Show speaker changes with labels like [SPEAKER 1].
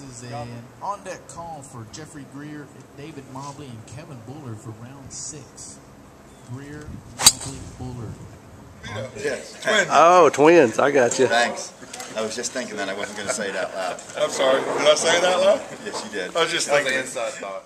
[SPEAKER 1] is an on deck call for Jeffrey Greer, David Mobley, and Kevin Buller for round six. Greer, Mobley, Buller.
[SPEAKER 2] Yes. Twins.
[SPEAKER 3] Oh, twins. I got you.
[SPEAKER 2] Thanks. I was just thinking that I wasn't going to say it out loud.
[SPEAKER 4] I'm sorry. Did I say that loud?
[SPEAKER 2] Yes, you did.
[SPEAKER 4] I was just
[SPEAKER 5] That was
[SPEAKER 4] thinking.
[SPEAKER 5] an inside thought.